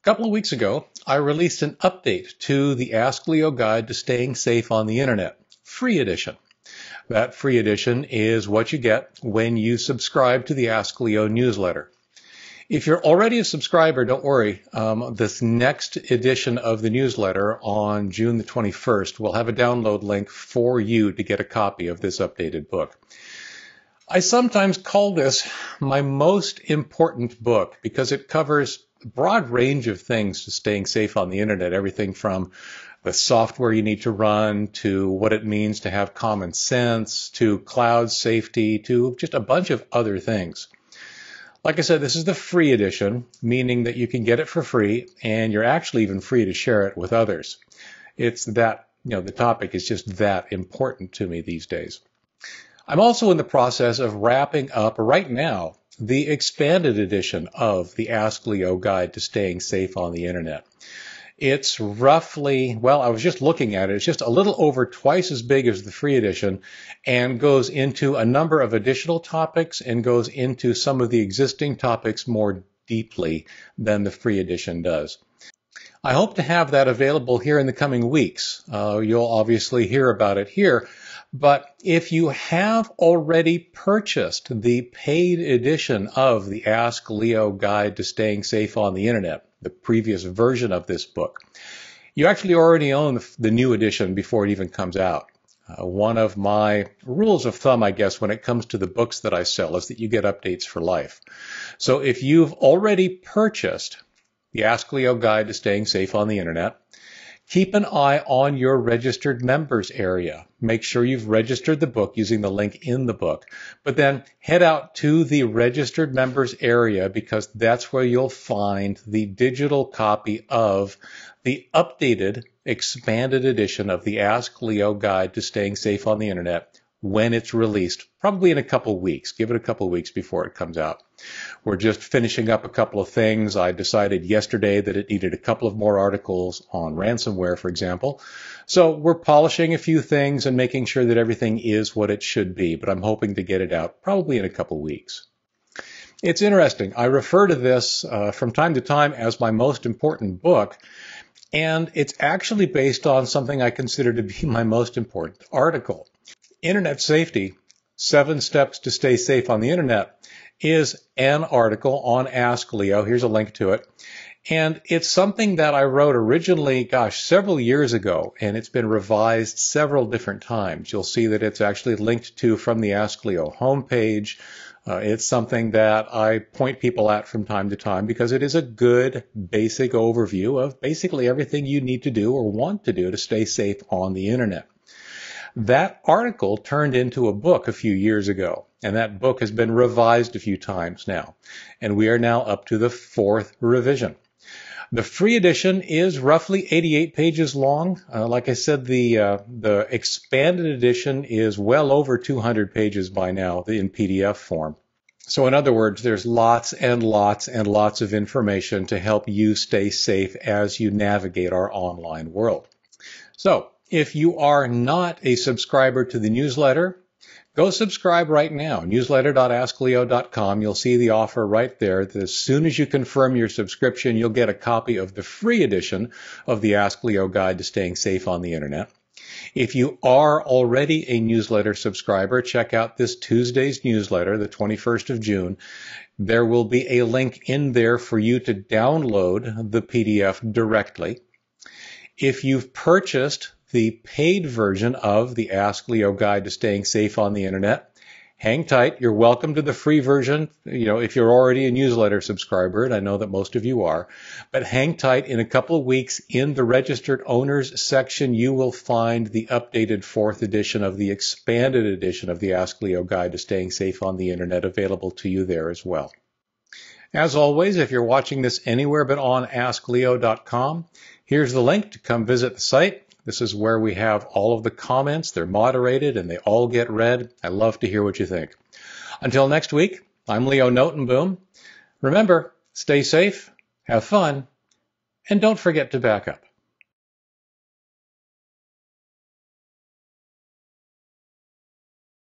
A couple of weeks ago, I released an update to the Ask Leo Guide to Staying Safe on the Internet, free edition. That free edition is what you get when you subscribe to the Ask Leo newsletter. If you're already a subscriber, don't worry. Um, this next edition of the newsletter on June the 21st will have a download link for you to get a copy of this updated book. I sometimes call this my most important book because it covers broad range of things to staying safe on the internet, everything from the software you need to run to what it means to have common sense to cloud safety to just a bunch of other things. Like I said, this is the free edition, meaning that you can get it for free and you're actually even free to share it with others. It's that, you know, the topic is just that important to me these days. I'm also in the process of wrapping up right now the expanded edition of the Ask Leo Guide to Staying Safe on the Internet. It's roughly, well, I was just looking at it, it's just a little over twice as big as the free edition and goes into a number of additional topics and goes into some of the existing topics more deeply than the free edition does. I hope to have that available here in the coming weeks. Uh, you'll obviously hear about it here, but if you have already purchased the paid edition of the Ask Leo Guide to Staying Safe on the Internet, the previous version of this book, you actually already own the new edition before it even comes out. Uh, one of my rules of thumb, I guess, when it comes to the books that I sell is that you get updates for life. So if you've already purchased the Ask Leo Guide to Staying Safe on the Internet, Keep an eye on your registered members area. Make sure you've registered the book using the link in the book. But then head out to the registered members area because that's where you'll find the digital copy of the updated, expanded edition of the Ask Leo Guide to Staying Safe on the Internet when it's released, probably in a couple weeks. Give it a couple weeks before it comes out. We're just finishing up a couple of things. I decided yesterday that it needed a couple of more articles on ransomware, for example. So we're polishing a few things and making sure that everything is what it should be, but I'm hoping to get it out probably in a couple weeks. It's interesting. I refer to this uh, from time to time as my most important book, and it's actually based on something I consider to be my most important article. Internet Safety Seven Steps to Stay Safe on the Internet is an article on Ask Leo. Here's a link to it. And it's something that I wrote originally, gosh, several years ago, and it's been revised several different times. You'll see that it's actually linked to from the Ask Leo homepage. Uh, it's something that I point people at from time to time because it is a good basic overview of basically everything you need to do or want to do to stay safe on the internet. That article turned into a book a few years ago, and that book has been revised a few times now. And we are now up to the fourth revision. The free edition is roughly 88 pages long. Uh, like I said, the uh, the expanded edition is well over 200 pages by now in PDF form. So in other words, there's lots and lots and lots of information to help you stay safe as you navigate our online world. So if you are not a subscriber to the newsletter, go subscribe right now. Newsletter.askleo.com. You'll see the offer right there. As soon as you confirm your subscription, you'll get a copy of the free edition of the Ask Leo Guide to Staying Safe on the Internet. If you are already a newsletter subscriber, check out this Tuesday's newsletter, the 21st of June. There will be a link in there for you to download the PDF directly. If you've purchased the paid version of the Ask Leo Guide to Staying Safe on the Internet. Hang tight. You're welcome to the free version, you know, if you're already a newsletter subscriber, and I know that most of you are. But hang tight. In a couple of weeks, in the registered owners section, you will find the updated fourth edition of the expanded edition of the Ask Leo Guide to Staying Safe on the Internet available to you there as well. As always, if you're watching this anywhere but on AskLeo.com, here's the link to come visit the site this is where we have all of the comments. They're moderated and they all get read. I love to hear what you think. Until next week, I'm Leo Notenboom. Remember, stay safe, have fun, and don't forget to back up.